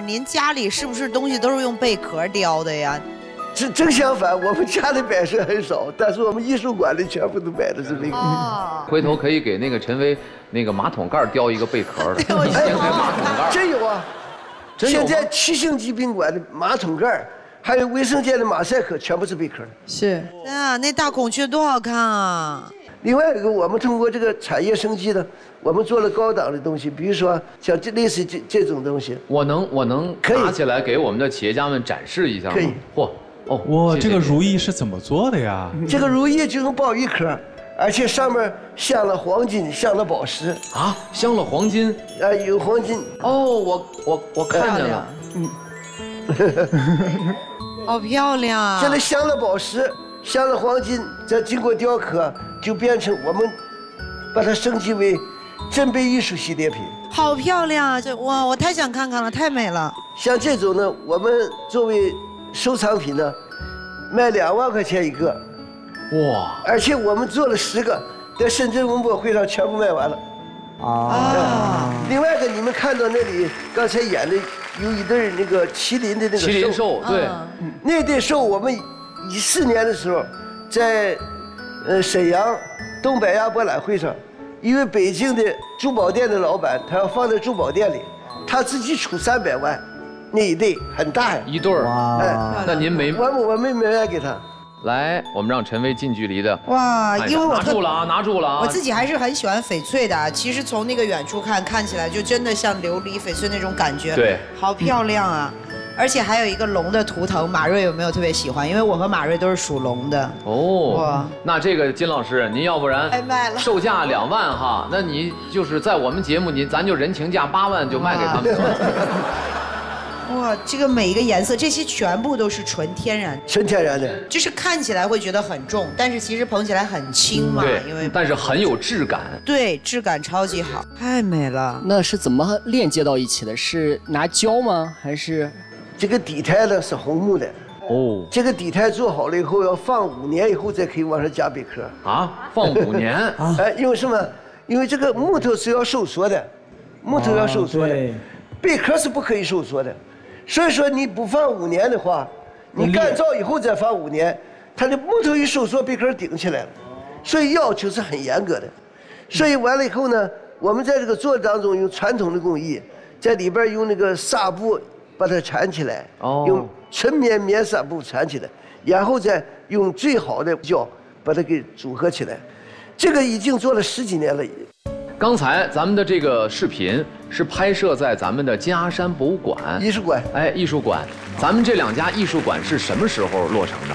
您家里是不是东西都是用贝壳雕的呀？正正相反，我们家里摆设很少，但是我们艺术馆里全部都摆的是那个。哦，回头可以给那个陈薇那个马桶盖雕一个贝壳的，我觉得掀开马桶盖。真有啊！真有现在七星级宾馆的马桶盖，还有卫生间的马赛克，全部是贝壳的。是天啊，那大孔雀多好看啊！另外一个，我们通过这个产业升级呢，我们做了高档的东西，比如说像这类似这这种东西，我能我能可以拿起来给我们的企业家们展示一下吗？可以嚯，哦，哇，谢谢这个如意是怎么做的呀？这个如意就用鲍鱼壳，而且上面镶了黄金，镶了宝石，啊，镶了黄金。啊，有黄金。哦，我我我看见了，嗯好漂亮 啊！现在镶了宝石，镶了黄金，再经过雕刻，就变成我们把它升级为珍贝艺术系列品。好漂亮啊！这哇，我太想看看了，太美了。像这种呢，我们作为收藏品呢，卖两万块钱一个，哇，而且我们做了十个，在深圳文博会上全部卖完了。啊，另外一个，你们看到那里刚才演的有一对儿那个麒麟的那个麒麟兽，对，嗯那对兽我们一四年的时候，在呃沈阳东北亚博览会上，一位北京的珠宝店的老板，他要放在珠宝店里，他自己出三百万，那一对很大呀。一对儿。哎，那您没我我没没卖给他。来，我们让陈薇近距离的哇，因为我拿住了啊，拿住了啊。我自己还是很喜欢翡翠的啊，其实从那个远处看，看起来就真的像琉璃翡翠那种感觉，对，好漂亮啊！而且还有一个龙的图腾，马瑞有没有特别喜欢？因为我和马瑞都是属龙的。哦哇，那这个金老师，您要不然太卖了售价两万哈，那你就是在我们节目，你咱就人情价八万就卖给他们了。哇，这个每一个颜色，这些全部都是纯天然，纯天然的，就是看起来会觉得很重，但是其实捧起来很轻嘛，因为，但是很有质感。对质感超级好，太美了。那是怎么链接到一起的？是拿胶吗？还是这个底胎呢是红木的，哦这个底胎做好了以后要放五年以后再可以往上加贝壳。啊，放五年，哎，因为什么？因为这个木头是要收缩的，木头要收缩的，对贝壳是不可以收缩的。所以说你不放五年的话，你干燥以后再放五年，它的木头一收缩，贝壳顶起来了，所以要求是很严格的。所以完了以后呢，我们在这个做当中用传统的工艺，在里边用那个纱布把它缠起来，哦用纯棉棉纱布缠起来，然后再用最好的胶把它给组合起来。这个已经做了十几年了。刚才咱们的这个视频是拍摄在咱们的金山博物馆艺术馆哎，艺术馆。咱们这两家艺术馆是什么时候落成的？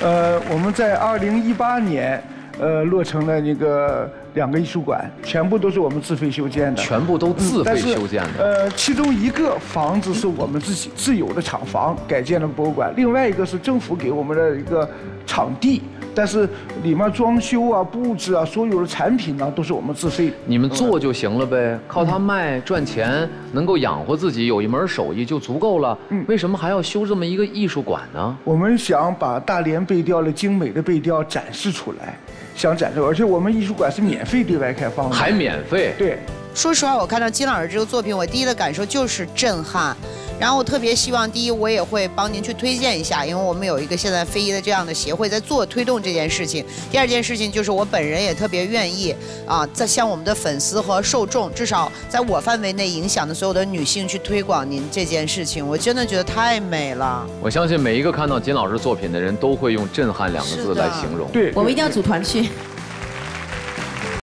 呃，我们在二零一八年，呃，落成了那个两个艺术馆，全部都是我们自费修建的。全部都自费修建的。呃，其中一个房子是我们自己自有的厂房改建了博物馆，另外一个是政府给我们的一个场地，但是里面装修啊、布置啊、所有的产品呢都是我们自费。你们做就行了呗，靠它卖赚钱，能够养活自己，有一门手艺就足够了。嗯为什么还要修这么一个艺术馆呢？我们想把大连贝雕的精美的贝雕展示出来，想展示，而且我们艺术馆是免费对外开放的，还免费？对。说实话，我看到金老师这个作品，我第一的感受就是震撼。然后我特别希望，第一，我也会帮您去推荐一下，因为我们有一个现在非遗的这样的协会在做推动这件事情。第二件事情就是我本人也特别愿意啊，在向我们的粉丝和受众，至少在我范围内影响的所有的女性去推广您这件事情。我真的觉得太美了。我相信每一个看到金老师作品的人都会用“震撼”两个字来形容。对，我们一定要组团去。